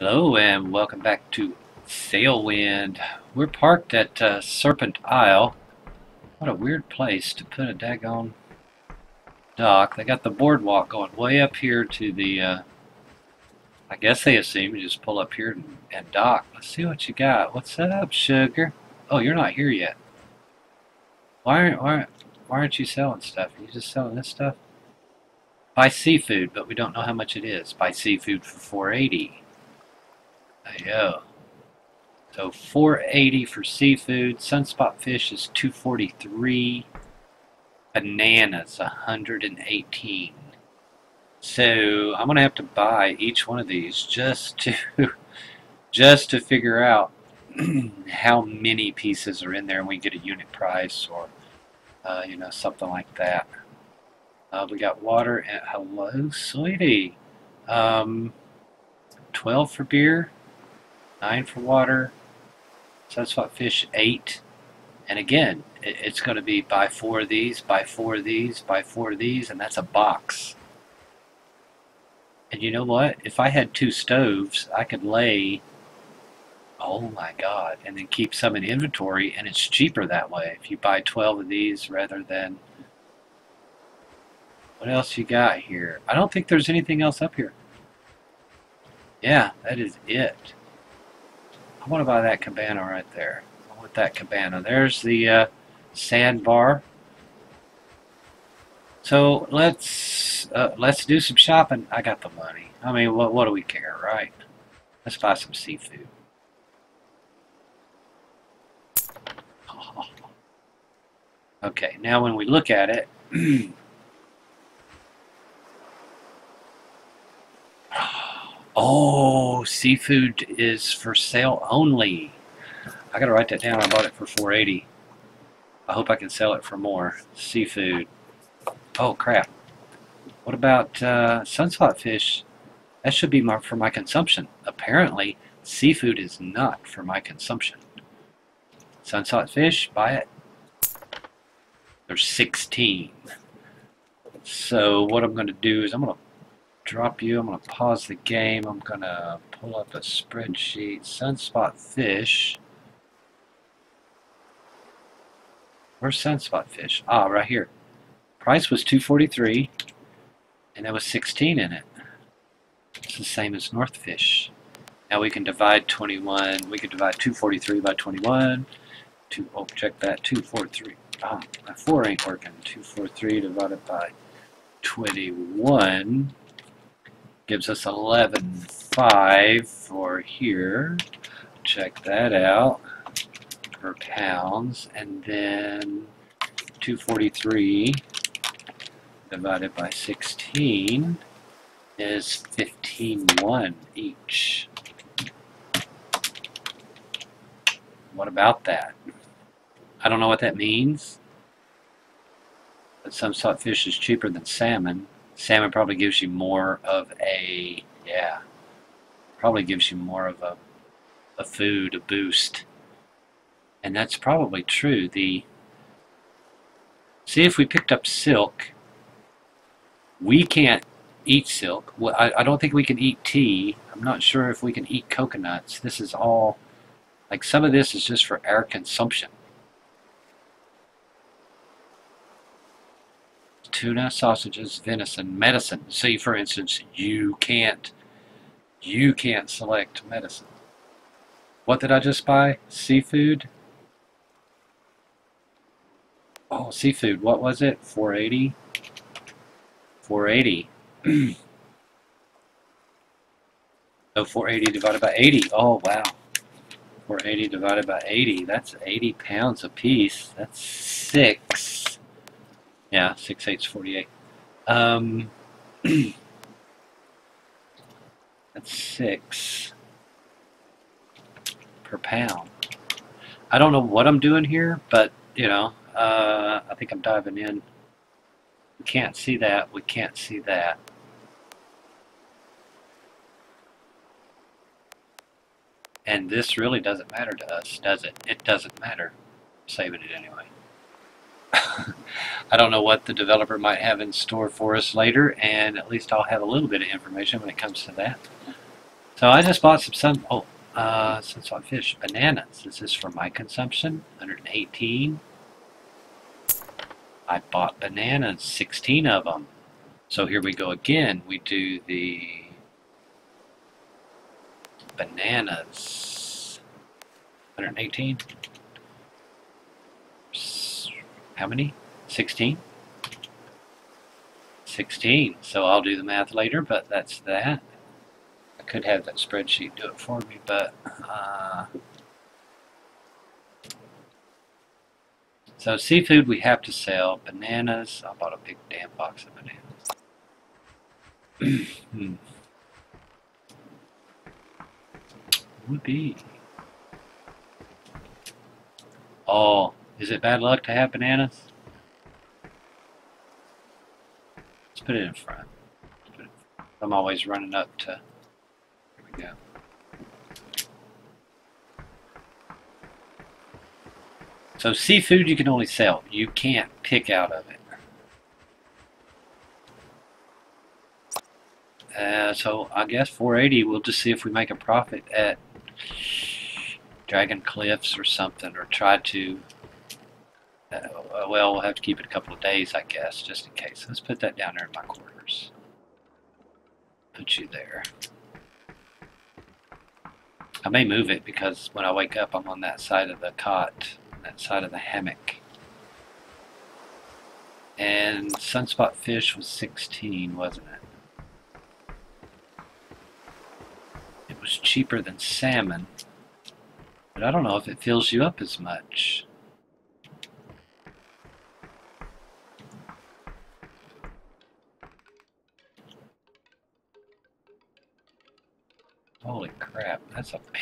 Hello and welcome back to Sailwind. We're parked at uh, Serpent Isle. What a weird place to put a daggone dock. They got the boardwalk going way up here to the, uh, I guess they assume you just pull up here and, and dock. Let's see what you got. What's that up, sugar? Oh, you're not here yet. Why aren't, why, why aren't you selling stuff? Are you just selling this stuff? Buy seafood, but we don't know how much it is. Buy seafood for 480. You. So 480 for seafood. Sunspot fish is 243. Bananas 118. So I'm gonna have to buy each one of these just to just to figure out how many pieces are in there and we get a unit price or uh, you know something like that. Uh, we got water and hello sweetie. Um, 12 for beer, 9 for water, So that's what fish 8. And again, it, it's going to be buy 4 of these, buy 4 of these, buy 4 of these, and that's a box. And you know what? If I had two stoves, I could lay, oh my god, and then keep some in inventory, and it's cheaper that way. If you buy 12 of these rather than... What else you got here? I don't think there's anything else up here. Yeah, that is it. I want to buy that cabana right there. I want that cabana. There's the uh, sandbar. So let's uh, let's do some shopping. I got the money. I mean, what what do we care, right? Let's buy some seafood. Okay, now when we look at it, oh, seafood is for sale only. I gotta write that down. I bought it for 480. I hope I can sell it for more. Seafood. Oh crap. What about uh, sunspot fish? That should be my, for my consumption. Apparently, seafood is not for my consumption. Sunspot fish, buy it. There's 16. So what I'm going to do is I'm going to drop you. I'm going to pause the game. I'm going to pull up a spreadsheet. Sunspot fish. Where's sunspot fish? Ah, right here. Price was 243 and there was 16 in it. It's the same as Northfish. Now we can divide 21. We can divide 243 by 21. Two, oh, check that. 243. Ah, my 4 ain't working. 243 divided by 21 gives us 11.5 for here. Check that out per pounds. And then 243 divided by 16 is 15.1 each. What about that? I don't know what that means. But sunspot fish is cheaper than salmon. Salmon probably gives you more of a, yeah, probably gives you more of a, a food, a boost. And that's probably true. The See if we picked up silk, we can't eat silk. Well, I, I don't think we can eat tea. I'm not sure if we can eat coconuts. This is all, like some of this is just for our consumption. Tuna, sausages, venison, medicine. See, for instance, you can't, you can't select medicine. What did I just buy? Seafood? Oh, seafood. What was it? 480? 480. so 480 divided by 80. Oh, wow. 480 divided by 80. That's 80 pounds a piece. That's six. Yeah, six eighths 48. Um, that's six per pound. I don't know what I'm doing here, but, you know, uh, I think I'm diving in. We can't see that. We can't see that. And this really doesn't matter to us, does it? It doesn't matter. I'm saving it anyway. I don't know what the developer might have in store for us later, and at least I'll have a little bit of information when it comes to that. So I just bought some sun. Oh, uh, sunspot fish bananas. This is for my consumption. 118. I bought bananas, 16 of them. So here we go again. We do the bananas. 118. How many? 16? 16. So I'll do the math later, but that's that. I could have that spreadsheet do it for me, but... Uh, so seafood we have to sell. Bananas. I bought a big damn box of bananas. hmm. Would be. Oh, is it bad luck to have bananas? Let's put it in front. It in front. I'm always running up to. Here we go. So seafood you can only sell. You can't pick out of it. Uh, so I guess 480. We'll just see if we make a profit at Dragon Cliffs or something, or try to uh, well, we'll have to keep it a couple of days, I guess, just in case. Let's put that down there in my quarters. Put you there. I may move it because when I wake up, I'm on that side of the cot, that side of the hammock. And sunspot fish was 16, wasn't it? It was cheaper than salmon, but I don't know if it fills you up as much. Holy crap, that's a big...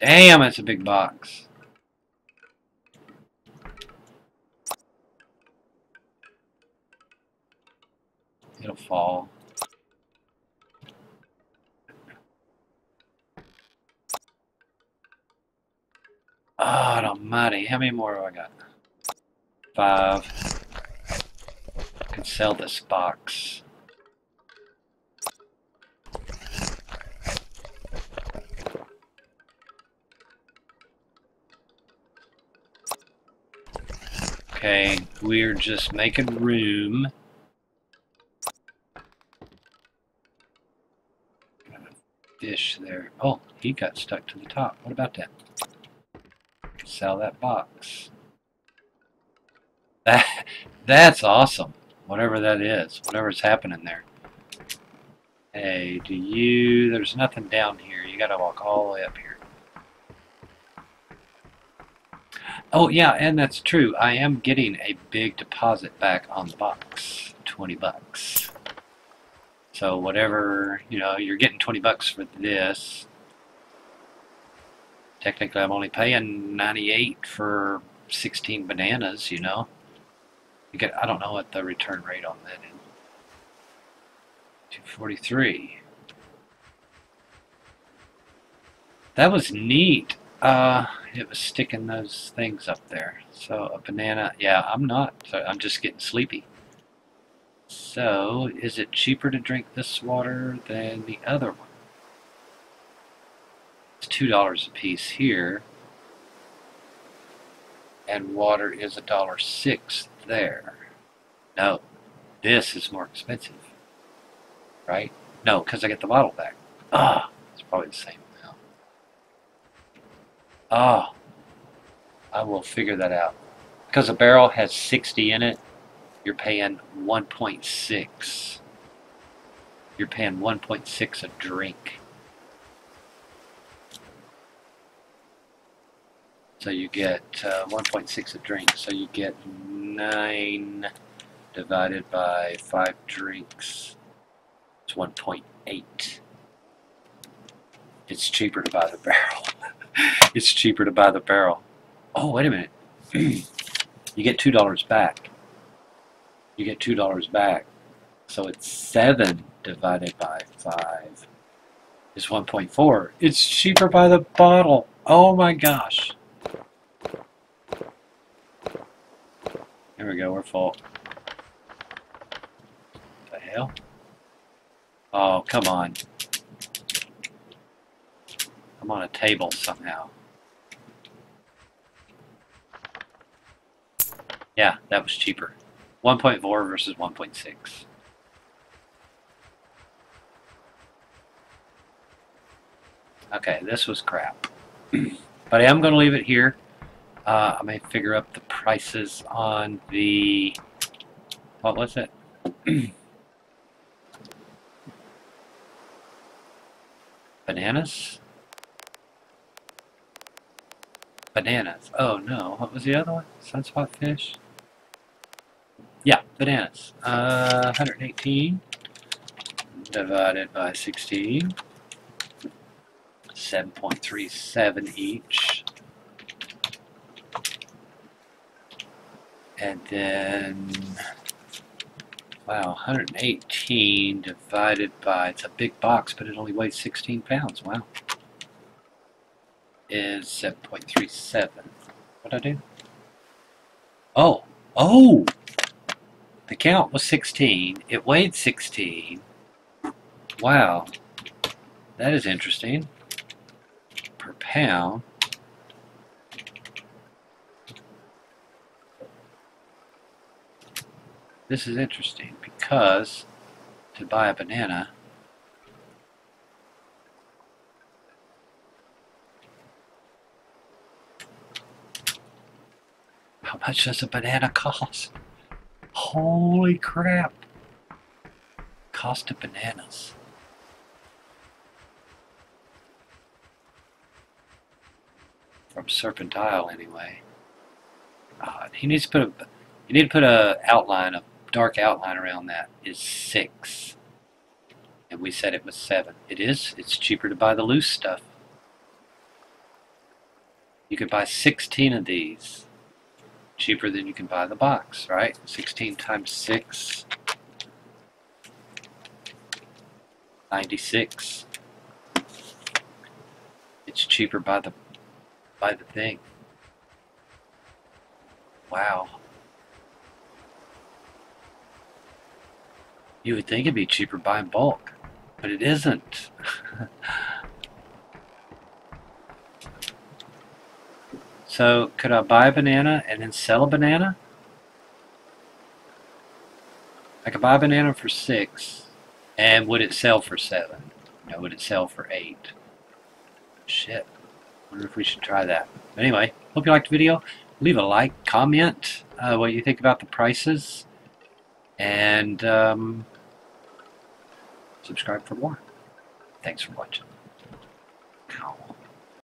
Damn, that's a big box. It'll fall. God almighty, how many more do I got? Five. I can sell this box. Okay, we're just making room. Fish there. Oh, he got stuck to the top. What about that? Sell that box. That, that's awesome. Whatever that is. Whatever's happening there. Hey, do you... There's nothing down here. You gotta walk all the way up here. Oh yeah, and that's true. I am getting a big deposit back on the box. 20 bucks. So whatever, you know, you're getting 20 bucks for this. Technically, I'm only paying 98 for 16 bananas, you know. You get, I don't know what the return rate on that is. 243. That was neat. Uh, it was sticking those things up there. So a banana, yeah, I'm not. I'm just getting sleepy. So, is it cheaper to drink this water than the other one? It's $2 a piece here. And water is a dollar six there. No, this is more expensive. Right? No, because I get the bottle back. Ah, it's probably the same. Ah, I will figure that out. Because a barrel has 60 in it, you're paying 1.6. You're paying 1.6 a drink. So you get uh, 1.6 a drink. So you get 9 divided by 5 drinks. It's 1.8. It's cheaper to buy the barrel. it's cheaper to buy the barrel. Oh, wait a minute. you get $2 back. You get $2 back. So it's 7 divided by 5 is 1.4. It's cheaper by the bottle. Oh my gosh. There we go, we're full. the hell? Oh, come on. I'm on a table somehow. Yeah, that was cheaper. 1.4 versus 1.6. Okay, this was crap. but I am going to leave it here. Uh, I may figure up the prices on the... What was it? Bananas? Bananas. Oh no, what was the other one? Sunspot fish? Yeah, bananas. Uh, 118 divided by 16. 7.37 each. And then, wow, 118 divided by, it's a big box, but it only weighs 16 pounds. Wow. Is 7.37. What'd I do? Oh, oh! The count was 16. It weighed 16. Wow. That is interesting. Per pound. This is interesting because to buy a banana much does a banana cost? Holy crap. Cost of bananas. From Serpent Isle, anyway. Uh, he needs to put a. You need to put a outline, a dark outline around that. Is six, and we said it was seven. It is. It's cheaper to buy the loose stuff. You could buy 16 of these cheaper than you can buy the box, right? 16 times 6, 96. It's cheaper by the by the thing. Wow. You would think it'd be cheaper buying bulk, but it isn't. So could I buy a banana and then sell a banana? I could buy a banana for six, and would it sell for seven? No, would it sell for eight? Shit. Wonder if we should try that. Anyway, hope you liked the video. Leave a like, comment uh, what you think about the prices, and um, subscribe for more. Thanks for watching. Ow.